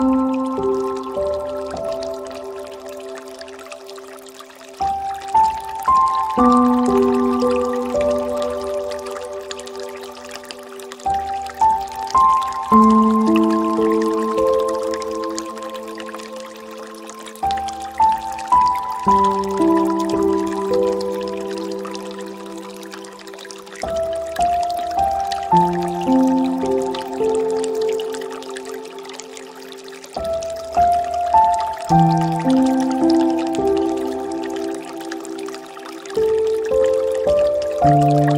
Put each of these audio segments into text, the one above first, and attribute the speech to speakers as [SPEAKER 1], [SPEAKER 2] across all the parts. [SPEAKER 1] Música Thank you.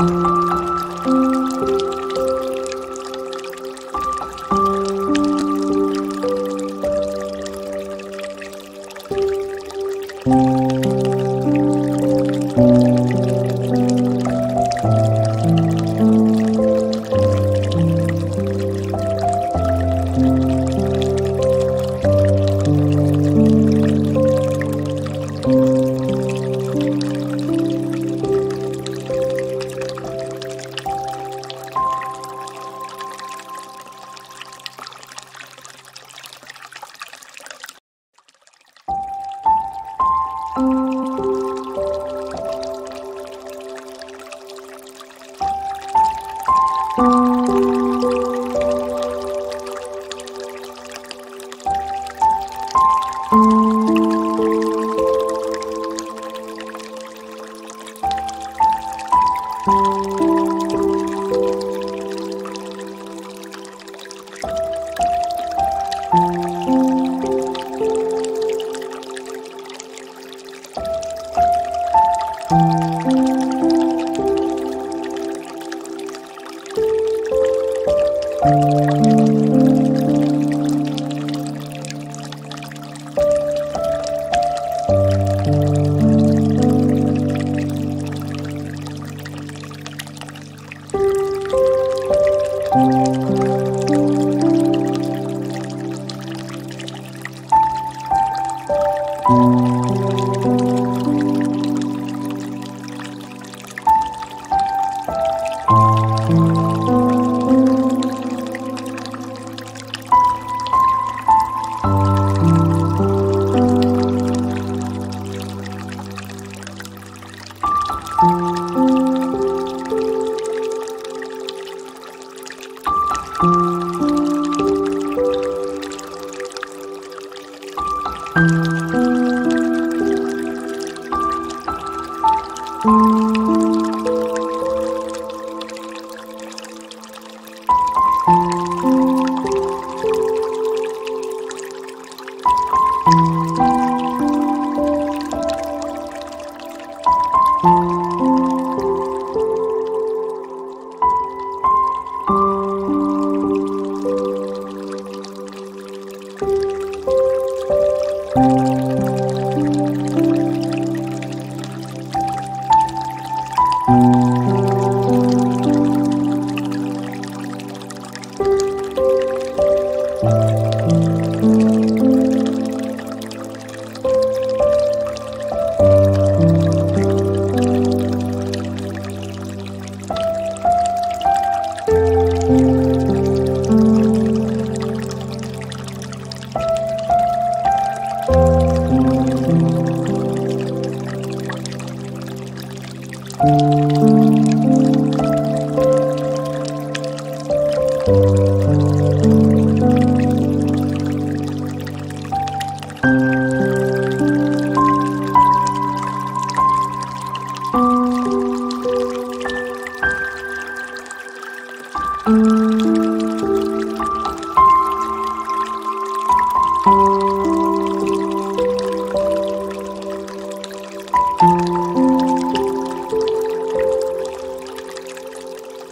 [SPEAKER 1] Música Oh.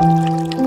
[SPEAKER 1] Música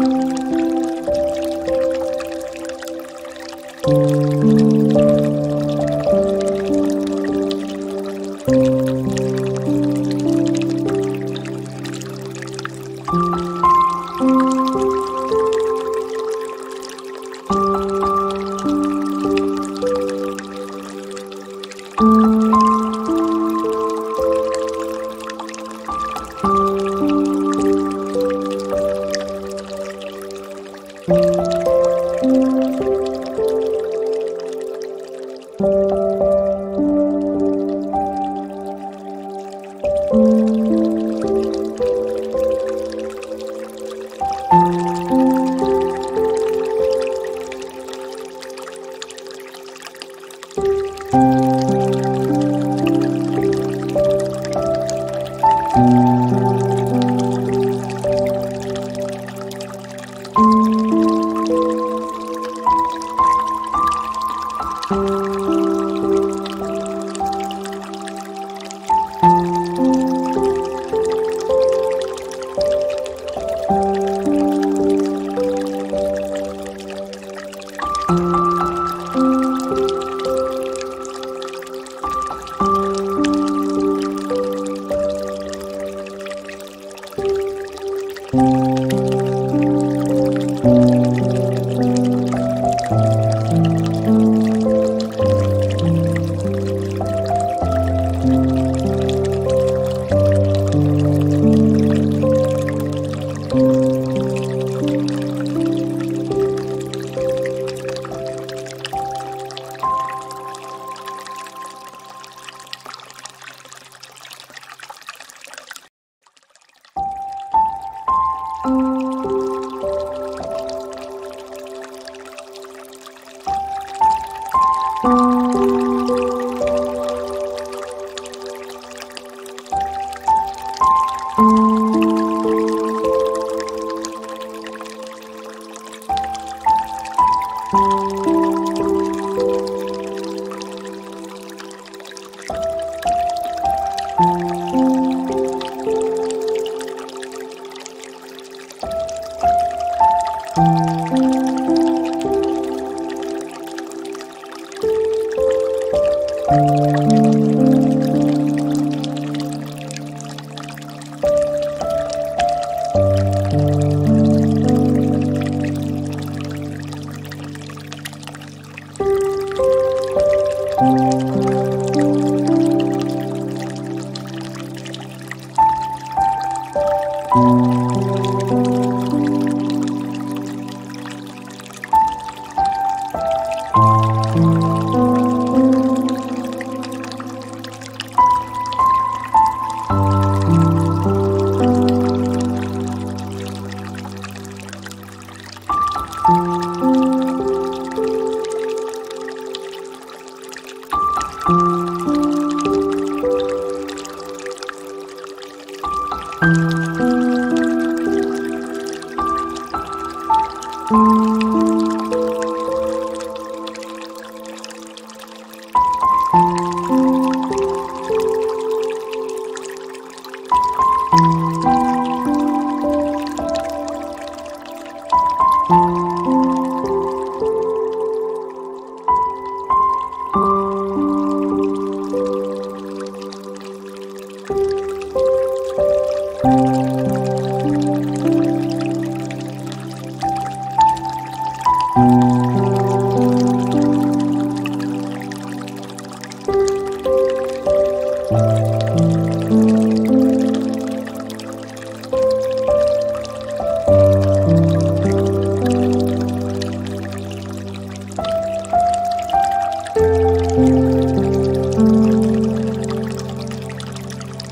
[SPEAKER 1] Thank you.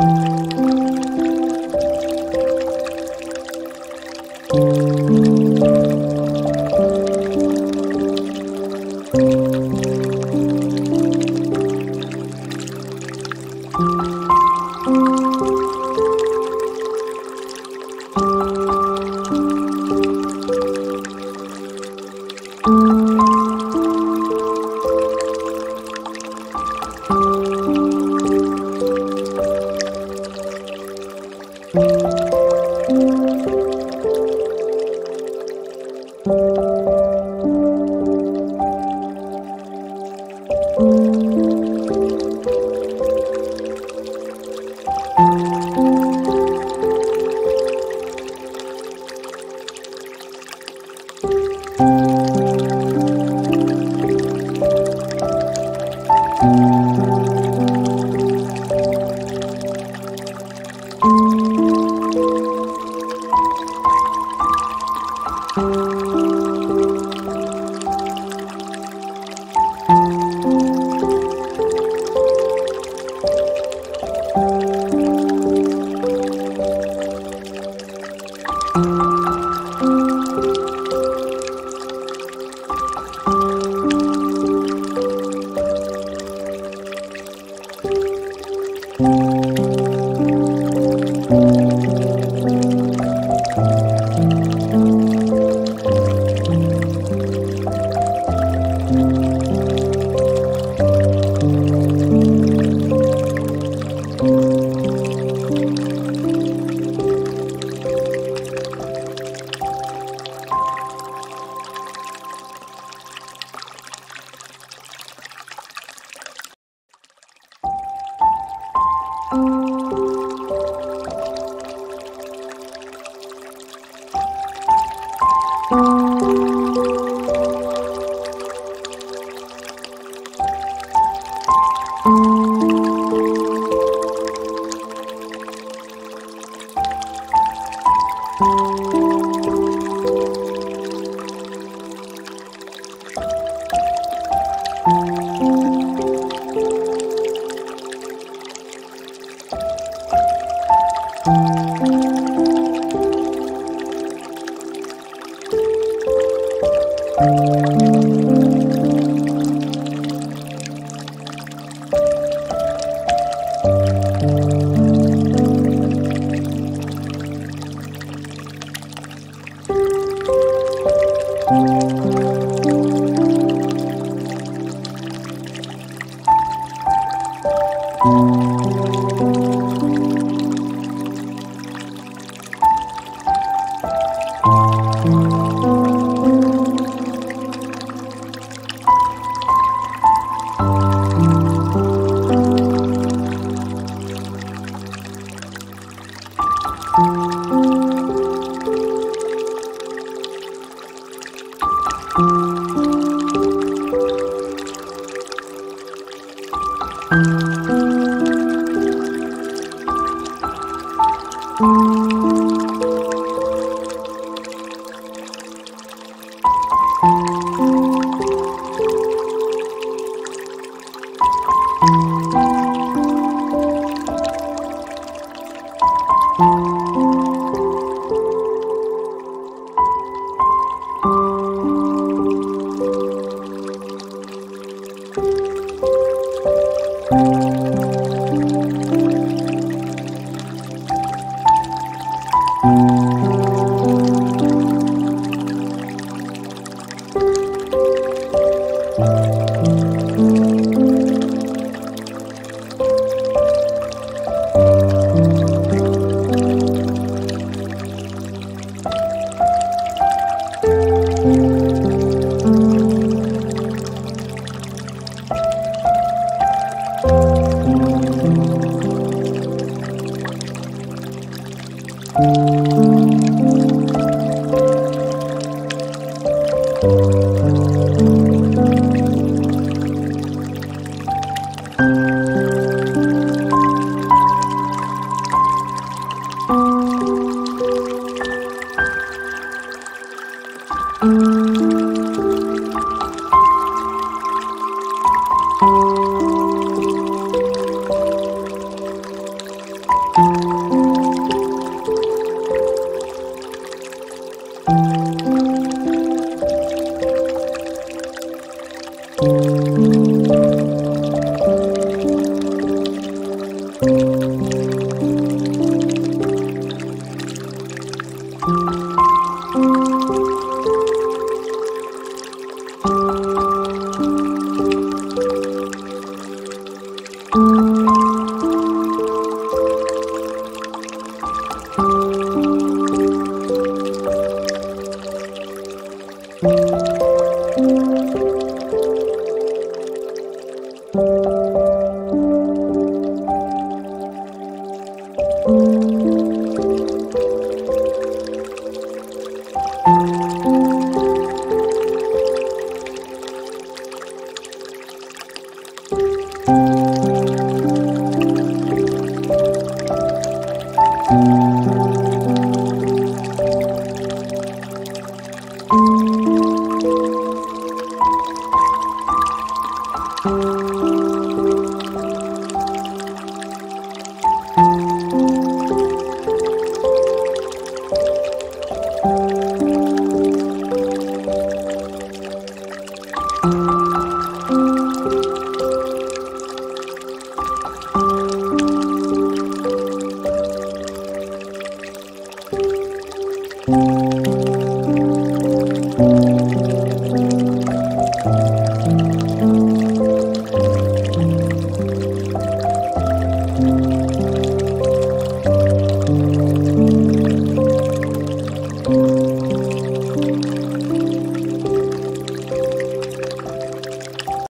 [SPEAKER 1] Música Thank you. Música